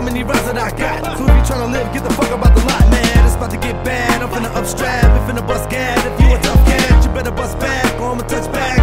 So many rounds that I got. So if you tryna live, get the fuck about the lot, man. It's about to get bad. I'm finna upstrap, I'm finna bust gad. If you a tough cat, you better bust back or I'ma touch back.